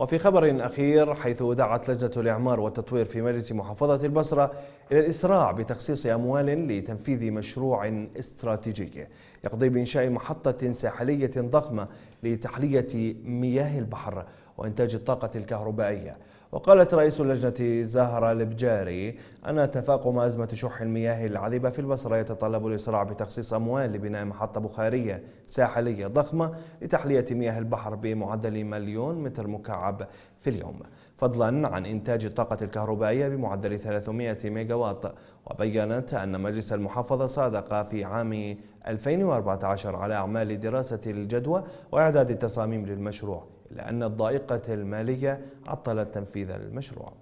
وفي خبر أخير حيث دعت لجنة الإعمار والتطوير في مجلس محافظة البصرة إلى الإسراع بتخصيص أموال لتنفيذ مشروع استراتيجي يقضي بإنشاء محطة ساحلية ضخمة لتحلية مياه البحر. وإنتاج الطاقة الكهربائية. وقالت رئيس اللجنة زهرة البجاري أن تفاقم أزمة شح المياه العذبة في البصرة يتطلب الإسراع بتخصيص أموال لبناء محطة بخارية ساحلية ضخمة لتحلية مياه البحر بمعدل مليون متر مكعب في اليوم. فضلا عن إنتاج الطاقة الكهربائية بمعدل 300 ميجاوات. وبينت أن مجلس المحافظة صادق في عام 2014 على أعمال دراسة الجدوى وإعداد التصاميم للمشروع. إلا أن الضائقة المالية عطلت تنفيذ المشروع.